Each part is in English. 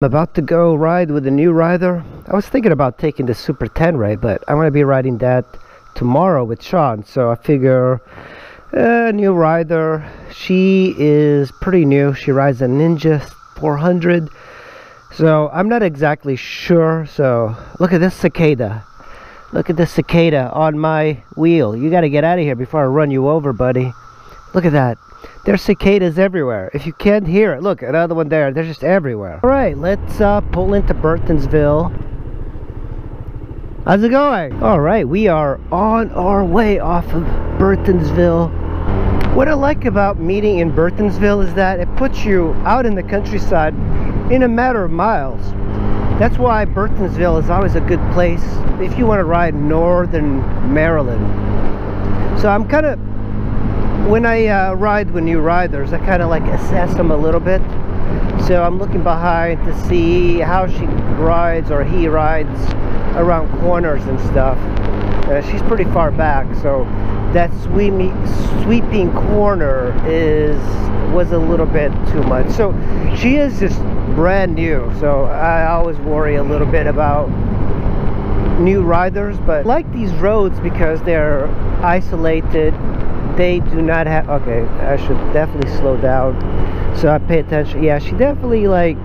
I'm about to go ride with a new rider. I was thinking about taking the Super Tenere, but I'm going to be riding that tomorrow with Sean. So I figure a new rider. She is pretty new. She rides a Ninja 400. So I'm not exactly sure. So look at this cicada. Look at this cicada on my wheel. You got to get out of here before I run you over, buddy. Look at that. There's cicadas everywhere. If you can't hear it, look, another one there. They're just everywhere. All right, let's uh, pull into Burtonsville. How's it going? All right, we are on our way off of Burtonsville. What I like about meeting in Burtonsville is that it puts you out in the countryside in a matter of miles. That's why Burtonsville is always a good place if you want to ride northern Maryland. So I'm kind of when I uh, ride with new riders, I kind of like assess them a little bit. So I'm looking behind to see how she rides or he rides around corners and stuff. Uh, she's pretty far back, so that sweeping, sweeping corner is was a little bit too much. So she is just brand new, so I always worry a little bit about new riders, but I like these roads because they're isolated they do not have okay I should definitely slow down. So I pay attention. Yeah she definitely like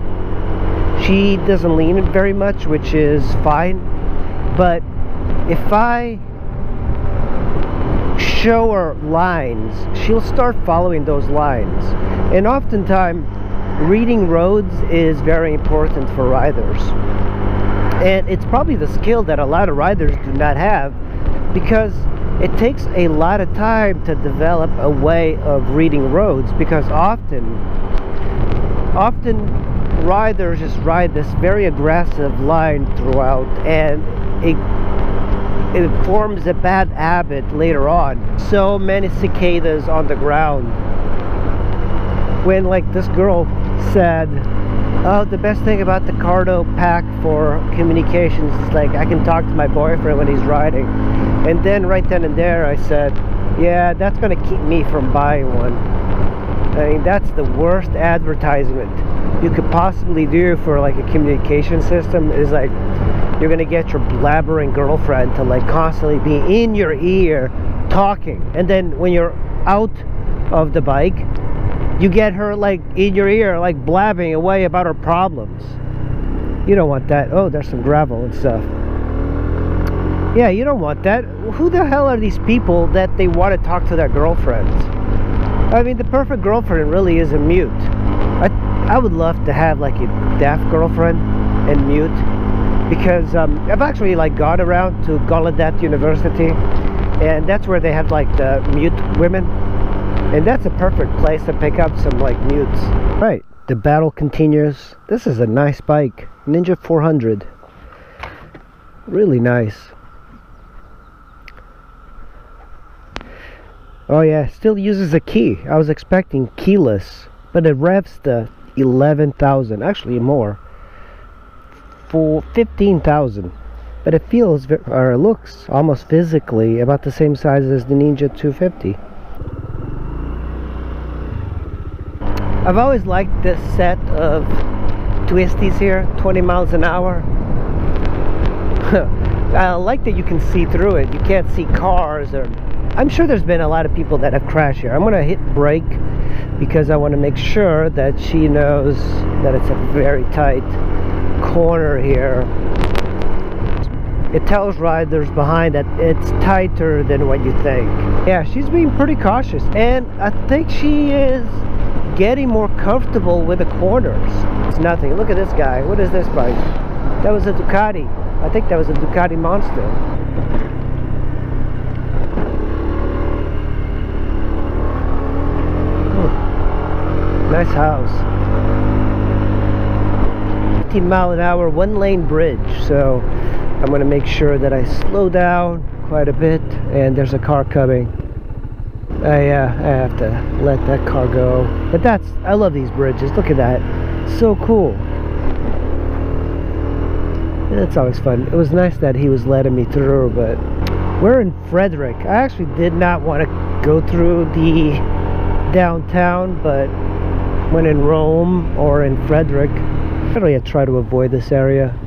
she doesn't lean very much which is fine. But if I show her lines she'll start following those lines. And oftentimes reading roads is very important for riders. And it's probably the skill that a lot of riders do not have because it takes a lot of time to develop a way of reading roads because often often riders just ride this very aggressive line throughout and it it forms a bad habit later on. So many cicadas on the ground. When like this girl said oh the best thing about the Cardo pack for communications is like I can talk to my boyfriend when he's riding. And then right then and there I said yeah that's gonna keep me from buying one. I mean that's the worst advertisement you could possibly do for like a communication system is like you're gonna get your blabbering girlfriend to like constantly be in your ear talking. And then when you're out of the bike you get her like in your ear like blabbing away about her problems you don't want that oh there's some gravel and stuff yeah, you don't want that. Who the hell are these people that they want to talk to their girlfriends? I mean, the perfect girlfriend really is a mute. I, I would love to have like a deaf girlfriend and mute because um, I've actually like gone around to Gallaudet University and that's where they have like the mute women and that's a perfect place to pick up some like mutes. Right, the battle continues. This is a nice bike, Ninja 400. Really nice. Oh yeah, still uses a key. I was expecting keyless, but it revs to 11,000, actually more, for 15,000. But it feels, or it looks almost physically about the same size as the Ninja 250. I've always liked this set of twisties here, 20 miles an hour. I like that you can see through it. You can't see cars or I'm sure there's been a lot of people that have crashed here. I'm going to hit brake because I want to make sure that she knows that it's a very tight corner here. It tells riders behind that it's tighter than what you think. Yeah, she's being pretty cautious and I think she is getting more comfortable with the corners. It's nothing. Look at this guy. What is this bike? That was a Ducati. I think that was a Ducati Monster. Nice house. 15 mile an hour, one lane bridge. So I'm going to make sure that I slow down quite a bit and there's a car coming. I, uh, I have to let that car go. But that's, I love these bridges. Look at that. So cool. It's always fun. It was nice that he was letting me through, but we're in Frederick. I actually did not want to go through the downtown, but when in Rome or in Frederick, I try to avoid this area.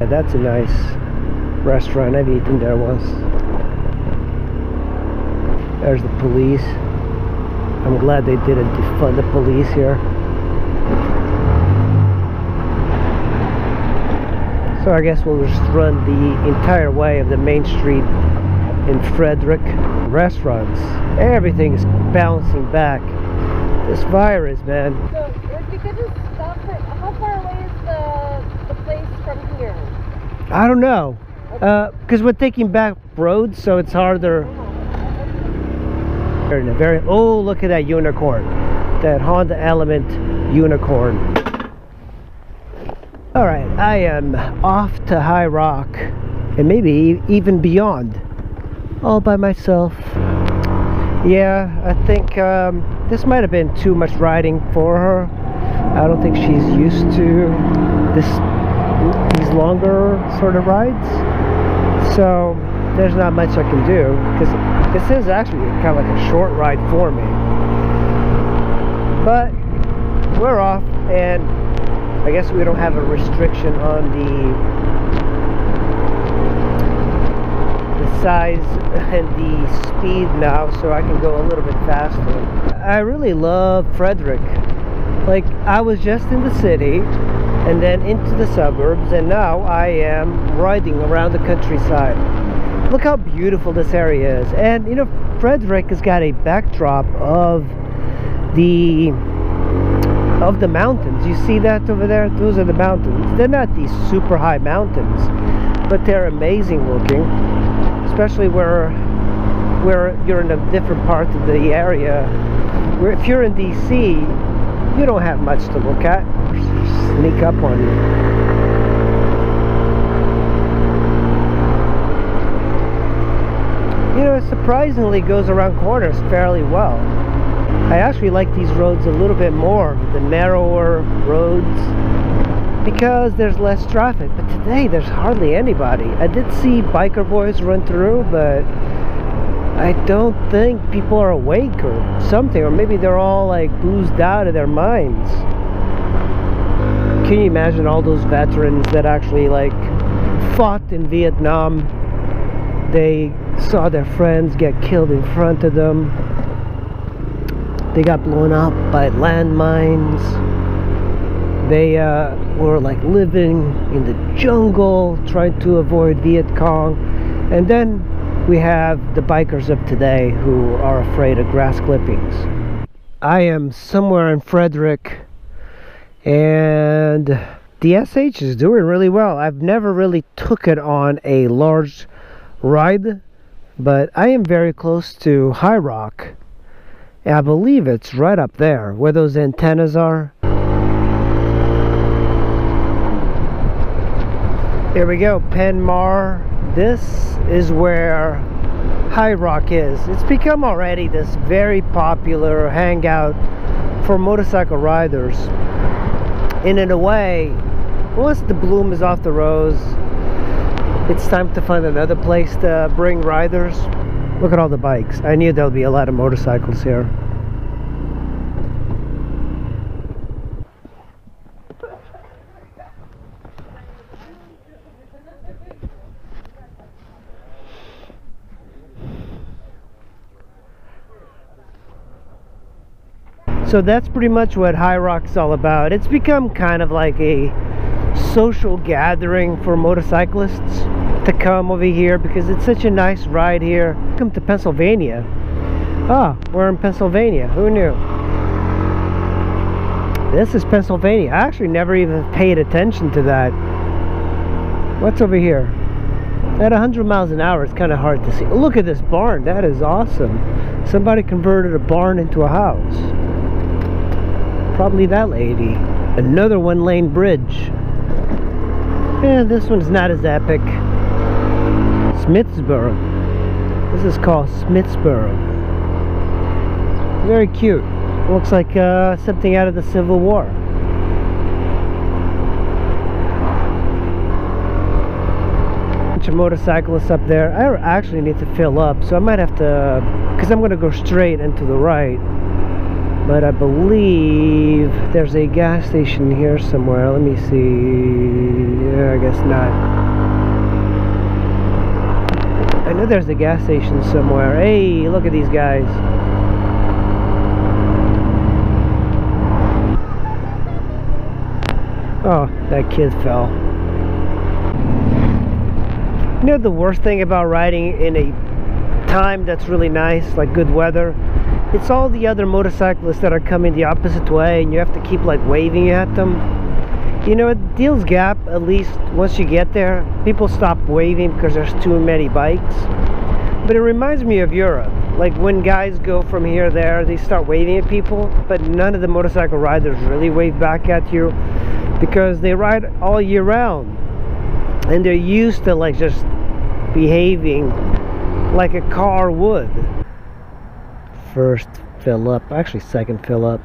Yeah, that's a nice restaurant. I've eaten there once. There's the police. I'm glad they didn't defund the police here. So I guess we'll just run the entire way of the main street in Frederick. Restaurants, everything's bouncing back. This virus, man. So, if you could just stop it, how far away is the, the place from here? I don't know. Because uh, we're taking back roads, so it's harder. Oh. Very, very. Oh, look at that unicorn. That Honda Element unicorn. All right, I am off to High Rock and maybe even beyond, all by myself. Yeah, I think um, this might have been too much riding for her. I don't think she's used to this these longer sort of rides. So there's not much I can do because this is actually kind of like a short ride for me. But we're off and I guess we don't have a restriction on the the size and the speed now so I can go a little bit faster. I really love Frederick. Like I was just in the city and then into the suburbs and now I am riding around the countryside. Look how beautiful this area is. And you know Frederick has got a backdrop of the of the mountains. You see that over there? Those are the mountains. They're not these super high mountains, but they're amazing looking. Especially where where you're in a different part of the area. Where if you're in DC, you don't have much to look at. Sneak up on you. You know, it surprisingly goes around corners fairly well. I actually like these roads a little bit more, the narrower roads, because there's less traffic. But today there's hardly anybody. I did see biker boys run through, but I don't think people are awake or something, or maybe they're all like boozed out of their minds. Can you imagine all those veterans that actually like fought in Vietnam? They saw their friends get killed in front of them. They got blown up by landmines. They uh, were like living in the jungle, trying to avoid Viet Cong. And then we have the bikers of today who are afraid of grass clippings. I am somewhere in Frederick, and the SH is doing really well. I've never really took it on a large ride, but I am very close to High Rock. I believe it's right up there where those antennas are. Here we go, Penmar. This is where High Rock is. It's become already this very popular hangout for motorcycle riders. And in a way, once the bloom is off the rose, it's time to find another place to bring riders. Look at all the bikes. I knew there'll be a lot of motorcycles here. So that's pretty much what High Rock's all about. It's become kind of like a social gathering for motorcyclists to come over here because it's such a nice ride here. Come to Pennsylvania. Ah, we're in Pennsylvania. Who knew? This is Pennsylvania. I actually never even paid attention to that. What's over here? At 100 miles an hour, it's kind of hard to see. Look at this barn. That is awesome. Somebody converted a barn into a house. Probably that lady. Another one lane bridge. Yeah, this one's not as epic. Smithsboro. This is called Smithsboro. Very cute. Looks like uh, something out of the Civil War. Bunch of motorcyclists up there. I actually need to fill up, so I might have to, because I'm going to go straight and to the right. But I believe there's a gas station here somewhere. Let me see. Yeah, I guess not. Know there's a gas station somewhere. Hey, look at these guys. Oh, that kid fell. You know the worst thing about riding in a time that's really nice, like good weather? It's all the other motorcyclists that are coming the opposite way and you have to keep like waving at them. You know, Deals Gap, at least once you get there, people stop waving because there's too many bikes. But it reminds me of Europe. Like when guys go from here there, they start waving at people, but none of the motorcycle riders really wave back at you because they ride all year round and they're used to like just behaving like a car would first fill up actually second fill up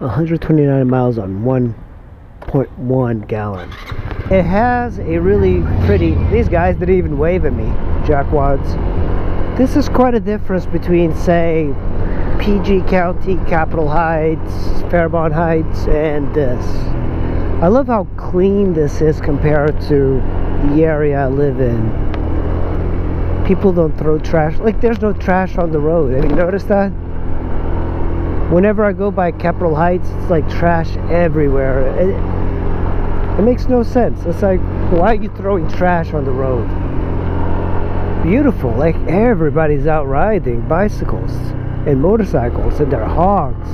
129 miles on 1.1 gallon it has a really pretty these guys didn't even wave at me jackwads this is quite a difference between say PG County, Capitol Heights, Fairmount Heights, and this. I love how clean this is compared to the area I live in. People don't throw trash. Like, there's no trash on the road. Have you noticed that? Whenever I go by Capitol Heights, it's like trash everywhere. It, it makes no sense. It's like, why are you throwing trash on the road? Beautiful. Like, everybody's out riding bicycles and motorcycles, and they're hogs.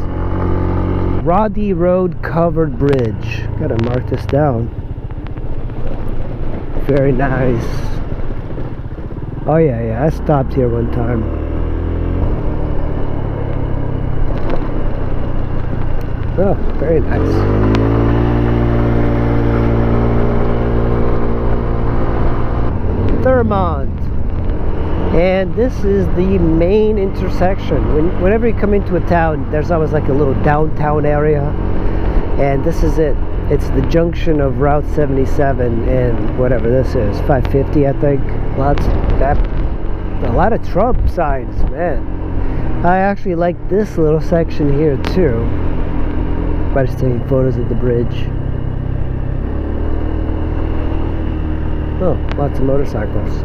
Roddy Road Covered Bridge. Gotta mark this down. Very nice. Oh yeah, yeah, I stopped here one time. Oh, very nice. Thurmont. And this is the main intersection. When, whenever you come into a town, there's always like a little downtown area. And this is it. It's the junction of Route 77 and whatever this is, 550 I think. Lots that a lot of Trump signs, man. I actually like this little section here too. By just taking photos of the bridge. Oh, lots of motorcycles.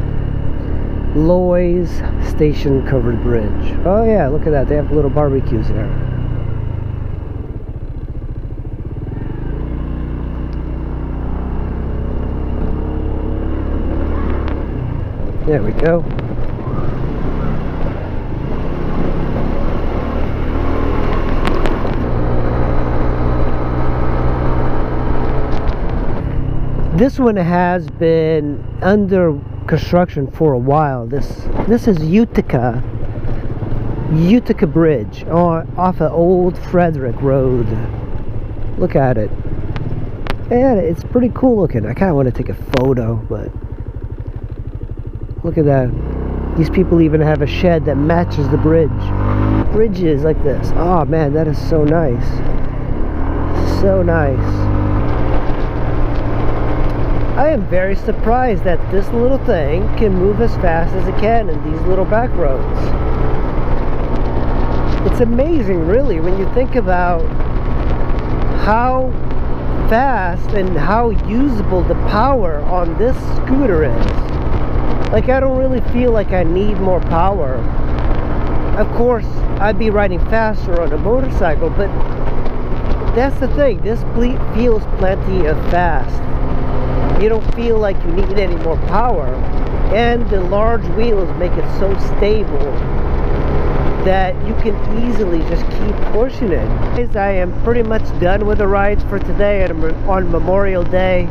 Loy's Station Covered Bridge. Oh yeah, look at that. They have little barbecues there. There we go. This one has been under construction for a while. This this is Utica Utica Bridge off of Old Frederick Road. Look at it. And it's pretty cool looking. I kind of want to take a photo, but look at that. These people even have a shed that matches the bridge. Bridges like this. Oh man, that is so nice. So nice. I am very surprised that this little thing can move as fast as it can in these little back roads. It's amazing really when you think about how fast and how usable the power on this scooter is. Like I don't really feel like I need more power. Of course, I'd be riding faster on a motorcycle, but that's the thing. This fleet feels plenty of fast you don't feel like you need any more power. And the large wheels make it so stable that you can easily just keep pushing it. Guys, I am pretty much done with the rides for today on Memorial Day.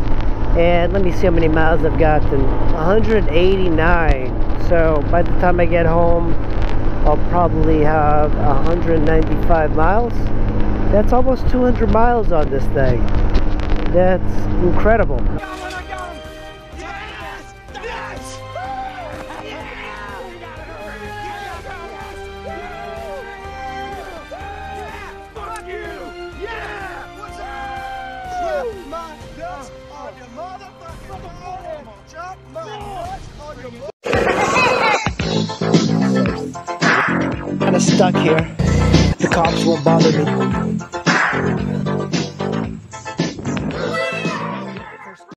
And let me see how many miles I've gotten. 189 so by the time I get home I'll probably have 195 miles. That's almost 200 miles on this thing that's incredible kind of stuck here. The cops won't bother me.